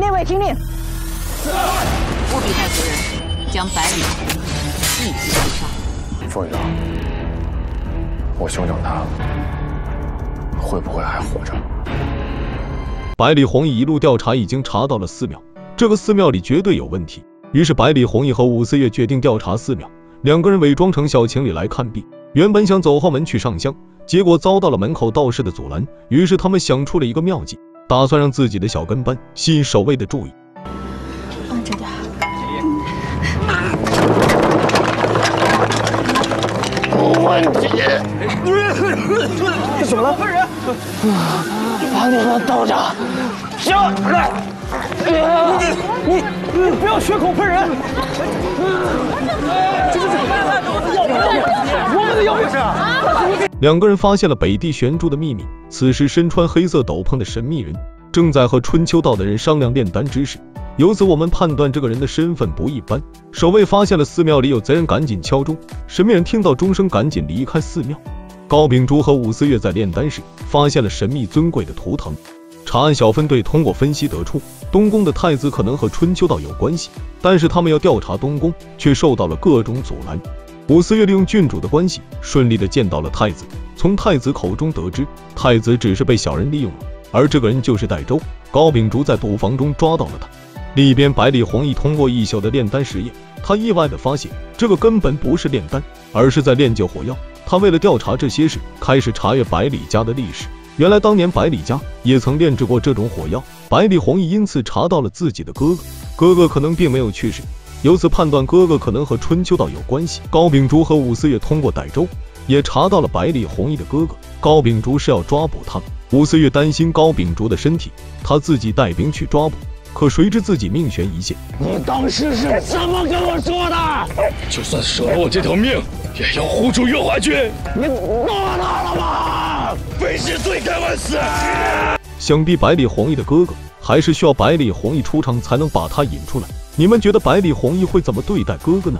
列位听令，务必带族人将百里一击击杀。凤仪，我兄长他会不会还活着？百里弘毅一路调查，已经查到了寺庙，这个寺庙里绝对有问题。于是百里弘毅和武四月决定调查寺庙，两个人伪装成小情侣来看病。原本想走后门去上香，结果遭到了门口道士的阻拦。于是他们想出了一个妙计，打算让自己的小跟班吸引守卫的注意。慢着点。没问题。这怎么了？人！把你们道长交出来！你你你不要血口喷人！这这这，我们的药是两个人发现了北地玄珠的秘密。此时，身穿黑色斗篷的神秘人正在和春秋道的人商量炼丹之事。由此，我们判断这个人的身份不一般。守卫发现了寺庙里有贼人，赶紧敲钟。神秘人听到钟声，赶紧离开寺庙。高秉烛和武思月在炼丹时发现了神秘尊贵的图腾。查案小分队通过分析得出，东宫的太子可能和春秋道有关系，但是他们要调查东宫，却受到了各种阻拦。武思月利用郡主的关系，顺利的见到了太子。从太子口中得知，太子只是被小人利用了，而这个人就是戴州。高秉烛在赌房中抓到了他。另一边，百里弘毅通过一宿的炼丹实验，他意外的发现，这个根本不是炼丹，而是在炼就火药。他为了调查这些事，开始查阅百里家的历史。原来当年百里家也曾炼制过这种火药。百里弘毅因此查到了自己的哥哥，哥哥可能并没有去世，由此判断哥哥可能和春秋道有关系。高秉烛和武四月通过傣州，也查到了百里弘毅的哥哥。高秉烛是要抓捕他，武四月担心高秉烛的身体，他自己带兵去抓捕。可谁知自己命悬一线。你当时是怎么跟我说的？就算舍了我这条命，也要护住月华君。你闹他了吗？非是罪该万死。想必百里弘毅的哥哥还是需要百里弘毅出场才能把他引出来。你们觉得百里弘毅会怎么对待哥哥呢？